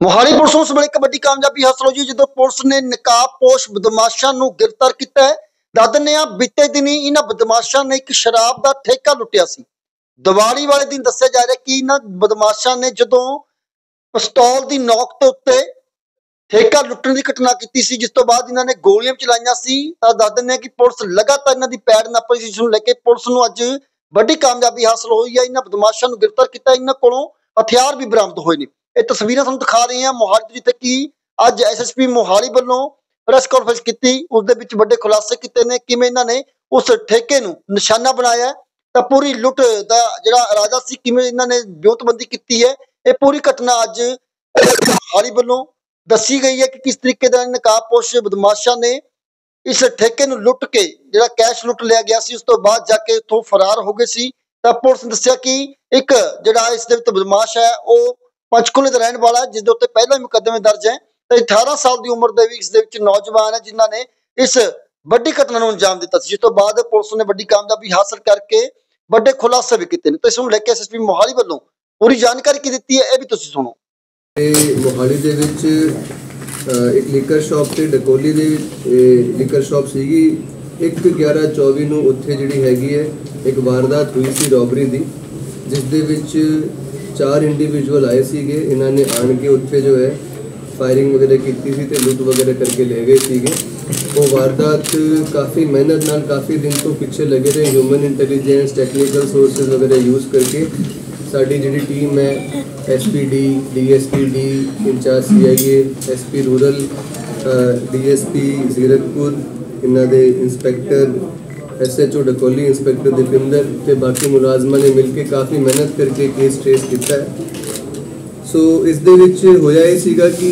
Mohali police ਨੂੰ ਇਸ ਵੇਲੇ ਇੱਕ ਵੱਡੀ ਕਾਮਯਾਬੀ ਹਾਸਲ ਹੋਈ ਜਦੋਂ ਪੁਲਿਸ ਨੇ ਨਕਾਬਪੋਸ਼ ਬਦਮਾਸ਼ਾਂ ਨੂੰ ਗ੍ਰਿਫਤਾਰ ਕੀਤਾ ਹੈ। ਦੱਸ ਦਿੰਦੇ ਹਾਂ, ਬੀਤੇ ਦਿਨੀ ਇਹਨਾਂ ਬਦਮਾਸ਼ਾਂ ਨੇ ਇੱਕ ਸ਼ਰਾਬ ਦਾ ਠੇਕਾ ਲੁੱਟਿਆ ਸੀ। ਦੀਵਾਲੀ ਵਾਲੇ ਦਿਨ ਦੱਸਿਆ ਜਾ ਰਿਹਾ ਕਿ ਇਹਨਾਂ ਬਦਮਾਸ਼ਾਂ ਨੇ ਜਦੋਂ ਪਿਸਤੌਲ ਦੀ ਨੋਕ ਦੇ ਉੱਤੇ ਠੇਕਾ ਲੁੱਟਣ ਦੀ ਘਟਨਾ ਕੀਤੀ ਸੀ, ਜਿਸ ਤੋਂ ਬਾਅਦ ਇਹਨਾਂ ਨੇ ਗੋਲੀਆਂ ਚਲਾਈਆਂ ਸੀ, ਤਾਂ ਦੱਸ ਦਿੰਦੇ ਹਾਂ ਕਿ ਪੁਲਿਸ ਲਗਾਤਾਰ ਇਹਨਾਂ ਦੀ ਪੈੜ ਨਾਪੀ ਸੀ ਜਿਸ ਨੂੰ ਲੈ ਕੇ ਪੁਲਿਸ ਨੂੰ ਅੱਜ ਵੱਡੀ ਕਾਮਯਾਬੀ ਹਾਸਲ ਹੋਈ ਹੈ। ਇਹਨਾਂ ਬਦਮਾਸ਼ਾਂ ਨੂੰ ਗ੍ਰਿਫਤਾਰ ਕੀਤਾ, ਇਹਨਾਂ ਕੋਲੋਂ ਹਥਿਆਰ ਵੀ ਬਰਾਮਦ ਹੋਏ ਨੇ। ਇਹ ਤਸਵੀਰਾਂ ਤੁਹਾਨੂੰ ਦਿਖਾ ਰਹੇ ਹਾਂ ਮੋਹਾਲੀ ਜਿੱਥੇ ਕਿ ਅੱਜ ਐਸਐਸਪੀ ਮੋਹਾਲੀ ਵੱਲੋਂ ਪ੍ਰੈਸ ਕਾਨਫਰੰਸ ਕੀਤੀ ਉਸ ਦੇ ਵਿੱਚ ਵੱਡੇ ਖੁਲਾਸੇ ਕੀਤੇ ਨੇ, ਕਿਵੇਂ ਇਹਨਾਂ ਨੇ ਉਸ ਠੇਕੇ ਨੂੰ ਨਿਸ਼ਾਨਾ ਬਣਾਇਆ ਤਾਂ ਪੂਰੀ ਲੁੱਟ ਦਾ ਜਿਹੜਾ ਇਰਾਦਾ ਸੀ, ਕਿਵੇਂ ਇਹਨਾਂ ਨੇ ਵਿਉਂਤਬੰਦੀ ਕੀਤੀ ਹੈ, ਇਹ ਪੂਰੀ ਘਟਨਾ ਅੱਜ ਮੋਹਾਲੀ ਵੱਲੋਂ ਦੱਸੀ ਗਈ ਹੈ ਕਿ ਕਿਸ ਤਰੀਕੇ ਦਾ ਨਕਾਬਪੋਸ਼ ਬਦਮਾਸ਼ਾਂ ਨੇ ਇਸ ਠੇਕੇ ਨੂੰ ਲੁੱਟ ਕੇ ਜਿਹੜਾ ਕੈਸ਼ ਲੁੱਟ ਲਿਆ ਗਿਆ ਸੀ, ਉਸ ਤੋਂ ਬਾਅਦ ਜਾ ਕੇ ਇੱਥੋਂ ਫਰਾਰ ਹੋ ਗਏ ਸੀ, ਤਾਂ ਪੁਲਿਸ ਨੇ ਦੱਸਿਆ ਕਿ ਇੱਕ ਜਿਹੜਾ ਇਸ ਦੇ ਵਿੱਚ ਬਦਮਾਸ਼ ਹੈ, ਉਹ ਪੰਚਕੂਲੇ ਦਾ ਰਹਿਣ ਵਾਲਾ ਜਿਸ ਦੇ ਉੱਤੇ ਪਹਿਲਾਂ ਹੀ ਮੁਕੱਦਮੇ ਦਰਜ ਹੈ ਤੇ 18 ਸਾਲ ਦੀ ਉਮਰ ਦੇ ਵੀ ਇਸ ਦੇ ਵਿੱਚ ਨੌਜਵਾਨ ਹੈ ਜਿਨ੍ਹਾਂ ਨੇ ਇਸ ਵੱਡੀ ਘਟਨਾ ਨੂੰ ਅੰਜਾਮ ਦਿੱਤਾ ਸੀ। ਜਿਸ ਤੋਂ ਬਾਅਦ ਪੁਲਿਸ ਨੇ ਵੱਡੀ ਕਾਮਯਾਬੀ ਹਾਸਲ ਕਰਕੇ ਵੱਡੇ ਖੁਲਾਸੇ ਵੀ ਕੀਤੇ ਨੇ। ਤੇ ਇਸ ਨੂੰ ਲੈ ਕੇ ਐਸਐਸਪੀ ਮੋਹਾਲੀ ਵੱਲੋਂ ਪੂਰੀ ਜਾਣਕਾਰੀ ਕੀ ਦਿੱਤੀ ਹੈ ਇਹ ਵੀ ਤੁਸੀਂ ਸੁਣੋ। ਤੇ ਮੋਹਾਲੀ ਦੇ ਵਿੱਚ ਅ, ਇੱਕ ਲਿਕਰ ਸ਼ਾਪ ਤੇ ਡਕੋਲੀ ਦੇ ਵਿੱਚ ਲਿਕਰ ਸ਼ਾਪ ਸੀਗੀ। 1/11/24 ਨੂੰ ਉੱਥੇ ਜਿਹੜੀ ਹੈਗੀ ਹੈ ਇੱਕ ਵਾਰਦਾਤ ਹੋਈ ਸੀ ਰੋਬਰੀ ਦੀ ਜਿਸ ਦੇ ਵਿੱਚ ਚਾਰ ਇੰਡੀਵਿਜੂਅਲ ਆਏ ਸੀਗੇ, ਇਹਨਾਂ ਨੇ ਆਣ ਕੇ ਉੱਥੇ ਜੋ ਹੈ ਫਾਇਰਿੰਗ ਵਗੈਰਾ ਕੀਤੀ ਸੀ ਤੇ ਲੁੱਟ ਵਗੈਰਾ ਕਰਕੇ ਲੈ ਗਏ ਸੀਗੇ। ਉਹ ਵਾਰਦਾਤ ਕਾਫੀ ਮਿਹਨਤ ਨਾਲ ਕਾਫੀ ਦਿਨ ਤੋਂ ਪਿੱਛੇ ਲੱਗੇ ਰਹੇ ਹਿਊਮਨ ਇੰਟੈਲੀਜੈਂਸ ਟੈਕਨੀਕਲ ਸੋਰਸਸ ਵਗੈਰਾ ਯੂਜ਼ ਕਰਕੇ। ਸਾਡੀ ਜਿਹੜੀ ਟੀਮ ਹੈ SPD DSPD incharge CIA SP rural DSP Zirakpur, ਇਹਨਾਂ ਦੇ inspector SHO Dakoli inspector Deepinder ਤੇ ਬਾਕੀ ਮੁਲਾਜ਼ਮਾਂ ਨੇ ਮਿਲ ਕੇ ਕਾਫੀ ਮਿਹਨਤ ਕਰਕੇ ਕੇਸ ਟ੍ਰੇਸ ਕੀਤਾ ਹੈ ਸੋ ਇਸ ਦੇ ਵਿੱਚ ਹੋਇਆ ਇਹ ਸੀਗਾ ਕਿ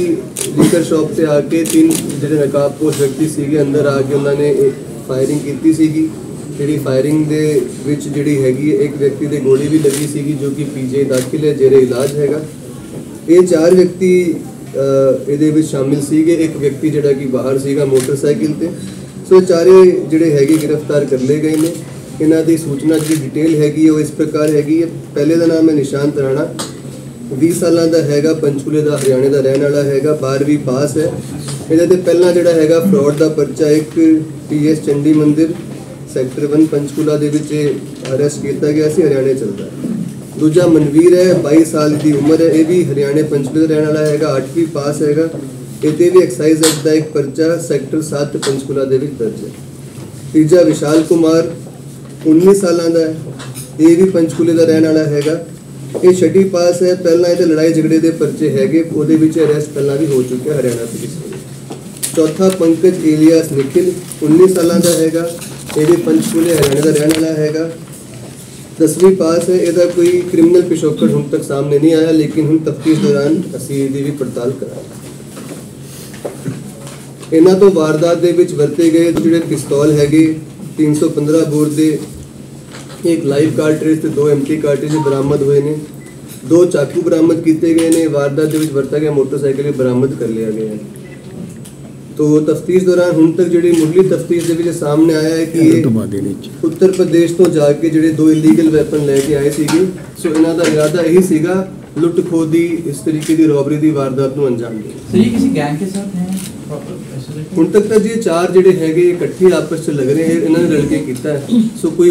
ਲੀਕਰ ਸ਼ਾਪ ਤੇ ਆ ਕੇ ਤਿੰਨ ਜਿਹੜੇ ਨਕਾਬਪੋਸ਼ ਵਿਅਕਤੀ ਸੀਗੇ ਅੰਦਰ ਆ ਕੇ ਉਹਨਾਂ ਨੇ ਫਾਇਰਿੰਗ ਕੀਤੀ ਸੀਗੀ ਜਿਹੜੀ ਫਾਇਰਿੰਗ ਦੇ ਵਿੱਚ ਜਿਹੜੀ ਹੈਗੀ ਇੱਕ ਵਿਅਕਤੀ ਦੇ ਗੋਲੀ ਵੀ ਲੱਗੀ ਸੀਗੀ ਜੋ ਕਿ ਪੀਜੀ ਦਾਖਲ ਹੈ ਜਿਹੜੇ ਇਲਾਜ ਹੈਗਾ ਇਹ ਚਾਰ ਵਿਅਕਤੀ ਇਹਦੇ ਵਿੱਚ ਸ਼ਾਮਿਲ ਸੀਗੇ ਇੱਕ ਵਿਅਕਤੀ ਜਿਹੜਾ ਕਿ ਬਾਹਰ ਸੀਗਾ ਮੋਟਰਸਾਈਕਲ ਤੇ ਸੋ ਇਹ ਚਾਰੇ ਜਿਹੜੇ ਹੈਗੇ ਗ੍ਰਿਫਤਾਰ ਕਰ ਲਏ ਗਏ ਨੇ। ਇਹਨਾਂ ਦੀ ਸੂਚਨਾ ਜਿਹੜੀ ਡਿਟੇਲ ਹੈਗੀ ਹੈ ਉਹ ਇਸ ਪ੍ਰਕਾਰ ਹੈਗੀ ਹੈ ਪਹਿਲੇ ਦਾ ਨਾਮ ਹੈ ਨਿਸ਼ਾਂਤ ਰਾਣਾ। 20 ਸਾਲਾਂ ਦਾ ਹੈਗਾ, ਪੰਚਕੂਲੇ ਦਾ, ਹਰਿਆਣੇ ਦਾ ਰਹਿਣ ਵਾਲਾ ਹੈਗਾ 12ਵੀਂ ਪਾਸ ਹੈ। ਇਹਦੇ ਤੇ ਪਹਿਲਾਂ ਜਿਹੜਾ ਹੈਗਾ ਫਰਾਡ ਦਾ ਪਰਚਾ, ਇੱਕ ਪੀਐਸ ਚੰਡੀ ਮੰਦਿਰ ਸੈਕਟਰ 1 ਪੰਚਕੂਲਾ ਦੇ ਵਿੱਚ ਅਰੈਸਟ ਕੀਤਾ ਗਿਆ ਸੀ, ਹਰਿਆਣੇ ਚੱਲਦਾ ਦੂਜਾ ਮਨਵੀਰ ਹੈ 22 ਸਾਲ ਦੀ ਉਮਰ ਹੈ, ਇਹ ਵੀ ਹਰਿਆਣੇ ਪੰਚਕੂਲੇ ਦਾ ਰਹਿਣ ਵਾਲਾ ਹੈਗਾ 8ਵੀਂ ਪਾਸ ਹੈਗਾ। ਇਹਦੇ ਵੀ ਐਕਸਾਈਜ਼ ਐਕਟ ਦਾ ਇੱਕ ਪਰਚਾ ਸੈਕਟਰ 7 ਪੰਚਕੂਲਾ ਦੇ ਵਿੱਚ ਦਰਜ ਹੈ। ਤੀਜਾ ਵਿਸ਼ਾਲ ਕੁਮਾਰ 19 ਸਾਲਾਂ ਦਾ ਹੈ। ਇਹ ਵੀ ਪੰਚਕੁਲੇ ਦਾ ਰਹਿਣ ਵਾਲਾ ਹੈਗਾ। ਇਹ ਛੱਡੀ ਪਾਸ ਹੈ। ਪਹਿਲਾਂ ਇਹਦੇ ਲੜਾਈ ਝਗੜੇ ਦੇ ਪਰਚੇ ਹੈਗੇ। ਉਹਦੇ ਵਿੱਚ ਅਰੈਸਟ ਪਹਿਲਾਂ ਵੀ ਹੋ ਚੁੱਕਿਆ ਹਰਿਆਣਾ ਪੁਲਿਸ ਵੱਲੋਂ। ਚੌਥਾ ਪੰਕਜ ਏਲੀਆਸ ਨਿਖਿਲ 19 ਸਾਲਾਂ ਦਾ ਹੈਗਾ। ਇਹ ਵੀ ਪੰਚਕੂਲੇ ਹਰਿਆਣਾ ਦਾ ਰਹਿਣ ਵਾਲਾ ਹੈਗਾ। ਦਸਵੀਂ ਪਾਸ ਹੈ। ਇਹਦਾ ਕੋਈ ਕ੍ਰਿਮੀਨਲ ਪਿਛੋਕੜ ਹੁਣ ਤੱਕ ਸਾਹਮਣੇ ਨਹੀਂ ਆਇਆ, ਲੇਕਿਨ ਹੁਣ ਤਫਤੀਸ਼ ਦੌਰਾਨ ਅਸੀਂ ਇਹਦੀ ਵੀ ਪੜਤਾਲ ਕਰਾਂਗੇ। ਇਹਨਾਂ ਤੋਂ ਵਾਰਦਾਤ ਦੇ ਵਿੱਚ ਵਰਤੇ ਗਏ ਜਿਹੜੇ ਪਿਸਤੌਲ ਹੈਗੇ 315 ਬੋਰ ਦੇ ਇੱਕ ਲਾਈਵ ਕਾਰਟ੍ਰਿਜ ਤੇ ਦੋ ਐਮਟੀ ਕਾਰਟ੍ਰਿਜ ਬਰਾਮਦ ਹੋਏ ਨੇ। ਦੋ ਚਾਕੂ ਬਰਾਮਦ ਕੀਤੇ ਗਏ ਨੇ ਵਾਰਦਾਤ ਦੇ ਵਿੱਚ ਵਰਤਿਆ ਗਿਆ ਮੋਟਰਸਾਈਕਲ ਵੀ ਬਰਾਮਦ ਕਰ ਲਿਆ ਗਿਆ ਹੈ। ਤੋ ਤਫਤੀਸ਼ ਦੌਰਾਨ ਹੁਣ ਤੱਕ ਜਿਹੜੀ ਮੁੱਢਲੀ ਤਫਤੀਸ਼ ਦੇ ਵਿੱਚ ਸਾਹਮਣੇ ਆਇਆ ਹੈ ਕਿ ਇਹ ਉੱਤਰ ਪ੍ਰਦੇਸ਼ ਤੋਂ ਜਾ ਕੇ ਜਿਹੜੇ ਦੋ ਇਲੀਗਲ ਵੈਪਨ ਲੈ ਕੇ ਆਏ ਸੀਗੇ ਸੋ ਇਹਨਾਂ ਦਾ ਇਰਾਦਾ ਇਹੀ ਸੀਗਾ ਲੁੱਟ ਖੋਦੀ ਇਸ ਤਰੀਕੇ ਦੀ ਰੋਬਰੀ ਦੀ ਵਾਰਦਾਤ ਨੂੰ ਅੰਜਾਮ ਦੇਣਾ। ਸਹੀ ਕਿਸੇ ਗੈਂਗ ਦੇ ਹੁਣ ਤੱਕ ਤਾਂ ਜੀ ਚਾਰ ਜਿਹੜੇ ਹੈਗੇ ਇਕੱਠੇ ਆਪਸ ਚ ਲੱਗ ਰਹੇ ਇਹ ਇਹਨਾਂ ਨੇ ਰਲ ਕੇ ਕੀਤਾ ਹੈ। ਸੋ ਕੋਈ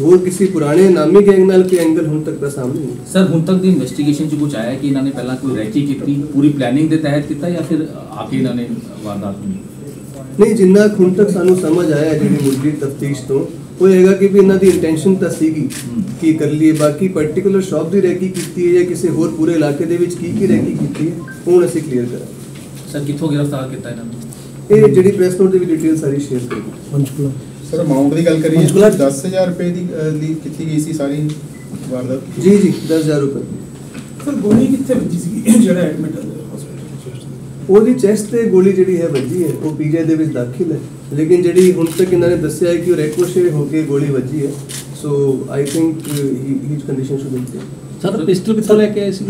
ਹੋਰ ਕਿਸੇ ਪੁਰਾਣੇ ਨਾਮੀ ਗੈਂਗ ਨਾਲ ਕੋਈ ਐਂਗਲ ਹੁਣ ਤੱਕ ਤਾਂ ਸਾਹਮਣੇ ਨਹੀਂ? ਸਰ ਹੁਣ ਤੱਕ ਦੀ ਇਨਵੈਸਟੀਗੇਸ਼ਨ 'ਚ ਕੁਝ ਆਇਆ ਕਿ ਇਹਨਾਂ ਨੇ ਪਹਿਲਾਂ ਕੋਈ ਰੈਕੀ ਕੀਤੀ ਪੂਰੀ ਪਲੈਨਿੰਗ ਦੇ ਤਹਿਤ ਕੀਤਾ ਜਾਂ ਫਿਰ ਆ ਕੇ ਇਹਨਾਂ ਨੇ ਵਾਰਦਾਤ ਕੀਤੀ? ਨਹੀਂ ਜਿੰਨਾ ਹੁਣ ਤੱਕ ਸਾਨੂੰ ਸਮਝ ਆਇਆ ਜਿਹੜੀ ਮੁੱਢਲੀ ਤਫਤੀਸ਼ ਤੋਂ ਉਹ ਹੈਗਾ ਕਿ ਵੀ ਇਹਨਾਂ ਦੀ ਇੰਟੈਂਸ਼ਨ ਤਾਂ ਸੀਗੀ ਕੀ ਕਰ ਲਈਏ ਬਾਕੀ ਪਾਰਟਿਕੂਲਰ ਸ਼ਾਪ ਦੀ ਰੈਕੀ ਕੀਤੀ ਹੈ ਜਾਂ ਕਿਸੇ ਹੋਰ ਪੂਰੇ ਇਲਾਕੇ ਦੇ ਵਿੱਚ ਕੀ ਕੀ ਰੈਕੀ ਕੀਤੀ ਹੈ ਹੁਣ ਅਸੀਂ ਕਲੀਅਰ ਕਰਾਂਗੇ। ਸਰ ਕਿੱਥੋਂ ਗ੍ਰਿਫਤਾਰ ਕੀਤਾ ਇਹਨਾਂ ਨੂੰ? ਇਹ ਜਿਹੜੀ ਪ੍ਰੈਸ ਨੋਟ ਦੀ ਵੀ ਡਿਟੇਲ ਸਾਰੀ ਸ਼ੇਅਰ ਕਰਾਂਗੇ ਪੰਚਕੂਲਾ। ਸਰ ਅਮਾਉਂਟ ਦੀ ਗੱਲ ਕਰੀਏ ਪੰਚਕੂਲਾ- 10000 ਰੁਪਏ ਦੀ ਲਈ ਕੀਤੀ ਗਈ ਸੀ ਸਾਰੀ ਵਾਰਦਾਤ? ਜੀ ਜੀ 10000 ਰੁਪਏ। ਸਰ ਗੋਲੀ ਕਿੱਥੇ ਵੱਜੀ ਸੀ ਜਿਹੜਾ ਐਡਮਿਟ ਹਸਪੀਟਲ ਉਹਦੀ ਚੈਸਟ ਤੇ ਗੋਲੀ ਜਿਹੜੀ ਹੈ ਵੱਜੀ ਹੈ ਉਹ ਪੀਜੀ ਦੇ ਵਿੱਚ ਦਾਖਲ ਹੈ। ਲੇਕਿਨ ਜਿਹੜੀ ਹੁਣ ਤੱਕ ਇਹਨਾਂ ਨੇ ਦੱਸਿਆ ਹੈ ਕਿ ਉਹ ਰੈਕੋਸ਼ੇ ਹੋ ਕੇ ਗੋਲੀ ਵੱਜੀ ਹੈ so I think he condition should be sir pistol ਕਿੱਥੋਂ ਲੈ ਕੇ ਆਏ ਸੀ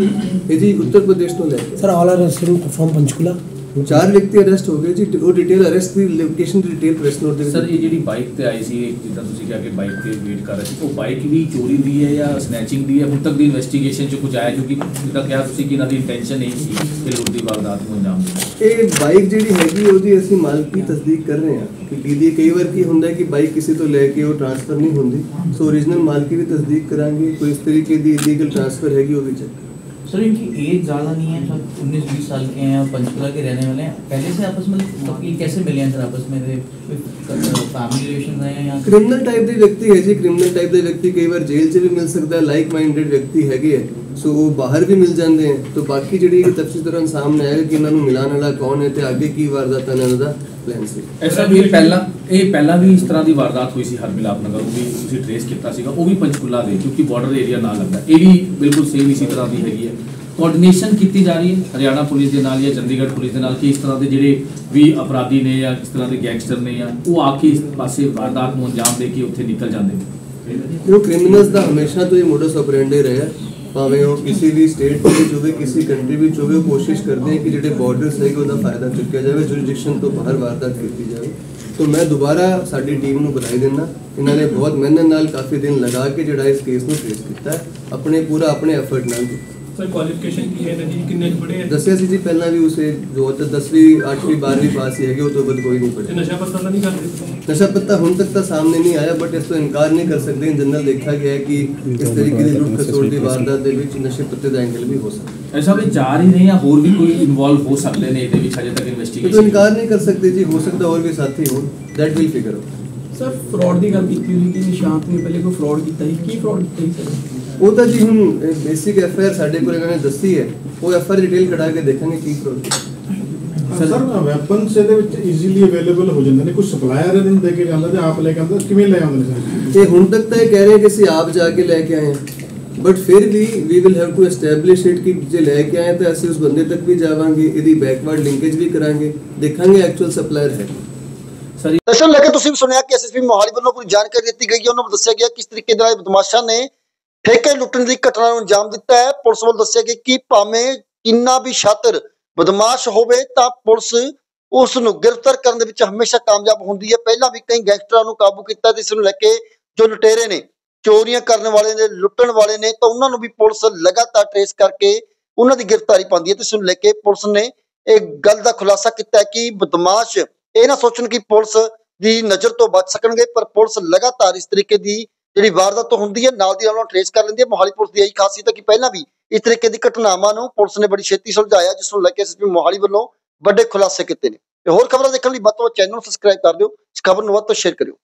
ਇਹ ਜੀ ਉੱਤਰ ਪ੍ਰਦੇਸ਼ ਤੋਂ ਲੈ ਕੇ Sir, all are resident from Panchkula. ਚਾਰ ਵਿਅਕਤੀ ਅਰੈਸਟ ਹੋ ਗਏ ਜੀ ਉਹ ਡਿਟੇਲ ਅਰੈਸਟ ਦੀ ਲੋਕੇਸ਼ਨ ਦੀ ਡਿਟੇਲ ਪ੍ਰੈਸ ਨੋਟ ਦੇ ਸਰ ਇਹ ਜਿਹੜੀ ਬਾਈਕ ਤੇ ਆਈ ਸੀ ਜਿੱਦਾਂ ਤੁਸੀਂ ਕਿਹਾ ਕਿ ਬਾਈਕ ਤੇ ਵੇਟ ਕਰ ਰਹੇ ਸੀ ਉਹ ਬਾਈਕ ਵੀ ਚੋਰੀ ਦੀ ਹੈ ਜਾਂ ਸਨੈਚਿੰਗ ਦੀ ਹੈ? ਹੁਣ ਤੱਕ ਦੀ ਇਨਵੈਸਟੀਗੇਸ਼ਨ 'ਚ ਕੁਝ ਆਇਆ ਕਿਉਂਕਿ ਜਿੱਦਾਂ ਕਿਹਾ ਤੁਸੀਂ ਕਿ ਇਹਨਾਂ ਦੀ ਇੰਟੈਂਸ਼ਨ ਨਹੀਂ ਸੀ ਕਿ ਲੁੱਟ ਦੀ ਵਾਰਦਾਤ ਨੂੰ ਅੰਜਾਮ ਦੇ ਇਹ ਬਾਈਕ ਜਿਹੜੀ ਹੈਗੀ ਉਹਦੀ ਅਸੀਂ ਮਾਲਕੀ ਤਸਦੀਕ ਕਰ ਰਹੇ ਹਾਂ ਕਿ ਦੀਦੀ ਕਈ ਵਾਰ ਕੀ ਹੁੰਦਾ ਕਿ ਬਾਈਕ ਕਿਸੇ ਤੋਂ ਲੈ ਕੇ ਉਹ ਟ੍ਰਾਂਸਫਰ ਨਹੀਂ ਹੁੰਦੀ। ਸੋ origignal ਮਾਲਕੀ ਦੀ ਤਸਦੀਕ ਕਰਾਂਗੇ ਕੋਈ ਇਸ ਤਰੀਕੇ ਦੀ ਇਲੀਗਲ ਟ੍ਰਾਂਸਫਰ ਹੈਗੀ ਉਹ ਵੀ ਚੈੱਕ सर इनकी एज ज़्यादा नहीं है सब उन्नीस बीस साल के हैं और पंचकुला के रहने वाले हैं पहले से आपस में मतलब ये कैसे मिले हैं सर आपस में फैमिली रिलेशन रहे हैं या ਕ੍ਰਿਮੀਨਲ ਟਾਈਪ ਦੇ ਵਿਅਕਤੀ ਹੈ ਜੀ ਕ੍ਰਿਮੀਨਲ ਟਾਈਪ ਦੇ ਵਿਅਕਤੀ ਕਈ ਵਾਰ ਜੇਲ੍ਹ 'ਚ ਵੀ ਮਿਲ ਸਕਦਾ ਹੈ ਲਾਈਕ ਮਾਈਂਡਡ ਵਿਅਕਤੀ ਹੈਗੇ ਹੈ ਸੋ ਉਹ ਬਾਹਰ ਵੀ ਮਿਲ ਜਾਂਦੇ ਹੈ। ਤਾਂ ਬਾਕੀ ਜਿਹੜੀ ਤਫਸੀਲ ਦੌਰਾਨ ਸਾਹਮਣੇ ਆਏਗਾ ਕਿ ਇਹਨਾਂ ਨੂੰ ਮਿਲਾਉਣ ਵਾਲਾ ਕੌਣ ਹੈ ਤੇ ਅੱਗੇ ਕੀ ਵਾਰਦਾਤਾਂ ਇਹਨਾਂ ਦਾ ਪਲਾਨ ਸੀ। ਐਸਾ ਵੀ ਪਹਿਲਾਂ ਇਹ ਪਹਿਲਾਂ ਵੀ ਇਸ ਤਰ੍ਹਾਂ ਦੀ ਵਾਰਦਾਤ ਹੋਈ ਸੀ ਹਰਮਿਲਾਪ ਨਗਰ। ਉਹ ਵੀ ਤੁਸੀਂ ਟ੍ਰੇਸ ਕੀਤਾ ਸੀਗਾ। ਉਹ ਵੀ ਪੰਚਕੂਲਾ ਦੇ ਕਿਉਂਕਿ ਬਾਰਡਰ ਏਰੀਆ ਨਾਲ ਲੱਗਦਾ। ਇਹ ਵੀ ਬਿਲਕੁਲ ਸੇਮ ਇਸੇ ਤਰ੍ਹਾਂ ਦੀ ਹੈਗੀ ਹੈ। ਕੋਆਰਡੀਨੇਸ਼ਨ ਕੀਤੀ ਜਾ ਰਹੀ ਹੈ ਹਰਿਆਣਾ ਪੁਲਿਸ ਦੇ ਨਾਲ ਜਾਂ ਚੰਡੀਗੜ੍ਹ ਪੁਲਿਸ ਦੇ ਨਾਲ ਕਿ ਇਸ ਤਰ੍ਹਾਂ ਦੇ ਜਿਹੜੇ ਵੀ ਅਪਰਾਧੀ ਨੇ ਜਾਂ ਇਸ ਤਰ੍ਹਾਂ ਦੇ ਗੈਂਗਸਟਰ ਨੇ ਜਾਂ ਉਹ ਆ ਕੇ ਇਸ ਪਾਸੇ ਵਾਰਦਾਤ ਨੂੰ ਅੰਜਾਮ ਦੇ ਕੇ ਉੱਥੇ ਨਿਕਲ ਜਾਂਦੇ ਨੇ। ਉਹ ਕ੍ਰਿਮੀਨਲਸ ਦਾ ਹਮੇਸ਼ਾ ਤੋਂ ਇਹ ਮੋਡਸ ਆਪਰੈਂਡੀ ਰਿਹਾ ਭਾਵੇਂ ਉਹ ਕਿਸੇ ਵੀ ਸਟੇਟ ਦੇ ਵਿੱਚ ਹੋਵੇ, ਕਿਸੇ ਕੰਟਰੀ ਵਿੱਚ ਹੋਵੇ, ਉਹ ਕੋਸ਼ਿਸ਼ ਕਰਦੇ ਹੈ ਕਿ ਜਿਹੜੇ ਬਾਰਡਰਸ ਹੈਗੇ ਉਹਦਾ ਫਾਇਦਾ ਚੁੱਕਿਆ ਜਾਵੇ ਜੁਰਿਸਡਿਕਸ਼ਨ ਤੋਂ ਬਾਹਰ ਵਾਰਦਾਤ ਕੀਤੀ ਜਾਵੇ। ਤੋਂ ਮੈਂ ਦੁਬਾਰਾ ਸਾਡੀ ਟੀਮ ਨੂੰ ਬਧਾਈ ਦਿੰਦਾ। ਇਹਨਾਂ ਨੇ ਬਹੁਤ ਮਿਹਨਤ ਨਾਲ ਕਾਫੀ ਦਿਨ ਲਗਾ ਕੇ ਜਿਹੜਾ ਇਸ ਕੇਸ ਨੂੰ ਫੇਸ ਕੀਤਾ ਆਪਣੇ ਪੂਰਾ ਆਪਣੇ ਐਫਰਟ ਨਾਲ ਸਰ ਕੁਆਲੀਫਿਕੇਸ਼ਨ ਕੀ ਹੈ ਇਹਨਾਂ ਦੀ? ਕਿੰਨੇ ਕੁ ਪੜ੍ਹੇ ਹੈ ਦੱਸਿਆ ਸੀ ਜੀ ਪਹਿਲਾਂ ਵੀ ਉਸੇ ਜੋ ਤਾਂ 10ਵੀਂ 8ਵੀਂ 12ਵੀਂ ਪਾਸ ਹੀ ਹੈਗੇ ਉਹ ਤੋਂ ਬਾਅਦ ਕੋਈ ਨਹੀਂ ਤੇ ਪੜਿਆ ਨਸ਼ਾ ਪੱਤਾ ਤਾਂ ਨਹੀਂ ਕਰਦੇ ਨਸ਼ਾ ਪੱਤਾ ਹੁਣ ਤੱਕ ਤਾਂ ਸਾਹਮਣੇ ਨਹੀਂ ਆਇਆ ਬਟ ਇਸ ਤੋਂ ਇਨਕਾਰ ਨਹੀਂ ਕਰ ਸਕਦੇ। ਜਨਰਲ ਦੇਖਿਆ ਗਿਆ ਹੈ ਕਿ ਇਸ ਤਰੀਕੇ ਦੀ ਲੁੱਟ ਖਸੋੜ ਦੀ ਵਾਰਦਾਤ ਦੇ ਵਿੱਚ ਨਸ਼ੇ ਪੱਤੇ ਦਾ ਐਂਗਲ ਵੀ ਹੋ ਸਕਦਾ ਐਸਾ ਵੀ ਜਾ ਰਹੀ ਨੇ ਜਾਂ ਹੋਰ ਵੀ ਕੋਈ ਇਨਵੋਲਵ ਹੋ ਸਕਦੇ ਨੇ ਇਹਦੇ ਵਿੱਚ ਹਜੇ ਤੱਕ ਇਹ ਤੋਂ ਇਨਵੈਸਟੀਗੇਸ਼ਨ ਇਨਕਾਰ ਨਹੀਂ ਕਰ ਸਕਦੇ ਜੀ ਹੋ ਸਕਦਾ ਹੋਰ ਵੀ ਸਾਥੀ ਹੋਣ। That will figure out sir fraud ਦੀ ਗੱਲ ਕੀਤੀ ਹੋਈ ਕਿ ਨਿਸ਼ਾਂਤ ਨੇ ਪਹਿਲੇ ਕੋਈ ਫਰਾਡ ਕੀਤਾ ਸੀ? ਕੀ ਫਰਾਡ ਕੀਤਾ ਸੀ ਸਰ? ਉਹ ਤਾਂ ਜੀ ਹੁਣ ਬੇਸਿਕ ਐਫ ਆਰ ਸਾਡੇ ਕੋਲ ਇਹਨਾਂ ਨੇ ਦੱਸੀ ਹੈ। ਉਹ ਐਫ ਆਰ ਡਿਟੇਲ ਕਢਾ ਕੇ ਦੇਖਾਂਗੇ ਕੀ ਸਰ ਵੈਪਨਸ ਇਹਦੇ ਵਿੱਚ ਈਜ਼ੀਲੀ ਅਵੇਲੇਬਲ ਹੋ ਜਾਂਦੇ ਨੇ। ਕੋਈ ਸਪਲਾਇਰ ਇਹਨਾਂ ਨੂੰ ਦੇ ਕੇ ਜਾਂਦਾ ਤੇ ਆਪ ਲੈ ਕੇ ਆਉਂਦਾ? ਕਿਵੇਂ ਲੈ ਆਉਂਦੇ ਨੇ ਸਰ? ਇਹ ਹੁਣ ਤੱਕ ਤਾਂ ਇਹ ਕਹਿ ਰਹੇ ਕਿ ਅਸੀਂ ਆਪ ਜਾ ਕੇ ਲੈ ਕੇ ਆਏ ਹਾਂ। ਬਟ ਫਿਰ ਵੀ we will have to establish it ਕਿ ਜੇ ਲੈ ਕੇ ਆਏ ਤਾਂ ਅਸੀਂ ਉਸ ਬੰਦੇ ਤੱਕ ਵੀ ਜਾਵਾਂਗੇ ਇਹਦੀ ਬੈਕਵਰਡ ਲਿੰਕੇਜ ਵੀ ਕਰਾਂਗੇ। ਦੇਖਾਂਗੇ ਐਕਚੁਅਲ ਸਪਲਾਇਰ ਹੈ। ਦਰਸ਼ਨ ਲੈ ਕੇ ਤੁਸੀਂ ਸੁਣਿਆ ਕਿ ਐਸਐਸਪੀ ਮੋਹਾਲੀ ਵੱਲੋਂ ਕੋਈ ਜਾਣਕਾਰੀ ਦਿੱਤੀ ਗਈ ਹੈ। ਉਹਨਾਂ ਨੂੰ ਦੱਸਿਆ ਗਿਆ ਕਿਸ ਤਰੀਕੇ ਦੇ ਨਾਲ ਬਦਮਾਸ਼ਾਂ ਨੇ ਠੇਕੇ ਲੁੱਟਣ ਦੀ ਘਟਨਾ ਨੂੰ ਅੰਜਾਮ ਦਿੱਤਾ ਹੈ। ਪੁਲਿਸ ਵੱਲੋਂ ਦੱਸਿਆ ਗਿਆ ਕਿ ਭਾਵੇਂ ਕਿੰਨਾ ਵੀ ਸ਼ਾਤਰ ਬਦਮਾਸ਼ ਹੋਵੇ ਤਾਂ ਪੁਲਿਸ ਉਸ ਨੂੰ ਗ੍ਰਿਫਤਾਰ ਕਰਨ ਦੇ ਵਿੱਚ ਹਮੇਸ਼ਾ ਕਾਮਯਾਬ ਹੁੰਦੀ ਹੈ। ਪਹਿਲਾਂ ਵੀ ਕਈ ਗੈਂਗਸਟਰਾਂ ਨੂੰ ਕਾਬੂ ਕੀਤਾ ਤੇ ਇਸ ਨੂੰ ਲੈ ਕੇ ਜੋ ਲੁਟੇਰੇ ਨੇ, ਚੋਰੀਆਂ ਕਰਨ ਵਾਲੇ ਨੇ, ਲੁੱਟਣ ਵਾਲੇ ਨੇ, ਤਾਂ ਉਹਨਾਂ ਨੂੰ ਵੀ ਪੁਲਿਸ ਲਗਾਤਾਰ ਟ੍ਰੇਸ ਕਰਕੇ ਉਹਨਾਂ ਦੀ ਗ੍ਰਿਫਤਾਰੀ ਪਾਉਂਦੀ ਹੈ ਤੇ ਇਸ ਨੂੰ ਲੈ ਕੇ ਪੁਲਿਸ ਨੇ ਇਹ ਗੱਲ ਦਾ ਖੁਲਾਸਾ ਕੀਤਾ ਕਿ ਬਦਮਾਸ਼ ਇਹ ਨਾ ਸੋਚਣ ਕਿ ਪੁਲਿਸ ਦੀ ਨਜ਼ਰ ਤੋਂ ਬਚ ਸਕਣਗੇ, ਪਰ ਪੁਲਿਸ ਲਗਾਤਾਰ ਇਸ ਤਰੀਕੇ ਦੀ ਜਿਹੜੀ ਵਾਰਦਾਤ ਹੁੰਦੀ ਹੈ, ਨਾਲ ਦੀ ਨਾਲ ਉਹਨੂੰ ਟ੍ਰੇਸ ਕਰ ਲੈਂਦੀ ਹੈ। ਮੋਹਾਲੀ ਪੁਲਿਸ ਦੀ ਇਹੀ ਖਾਸੀਅਤ ਹੈ ਕਿ ਪਹਿਲਾਂ ਵੀ ਇਸ ਤਰੀਕੇ ਦੀ ਘਟਨਾਵਾਂ ਨੂੰ ਪੁਲਿਸ ਨੇ ਬੜੀ ਛੇਤੀ ਸੁਲਝਾਇਆ, ਜਿਸ ਨੂੰ ਲੈ ਕੇ ਐਸਪੀ ਮੋਹਾਲੀ ਵੱਲੋਂ ਵੱਡੇ ਖੁਲਾਸੇ ਕੀਤੇ ਨੇ। ਤੇ ਹੋਰ ਖਬਰਾਂ ਦੇਖਣ ਲਈ ਵੱਧ ਤੋਂ ਵੱਧ ਚੈਨਲ ਨੂੰ ਸਬਸਕ੍ਰਾਈਬ ਕਰ ਦਿਓ। ਇਸ ਖਬਰ ਨੂੰ ਵੱਧ ਤੋਂ ਸ਼ੇਅਰ ਕਰਿਓ।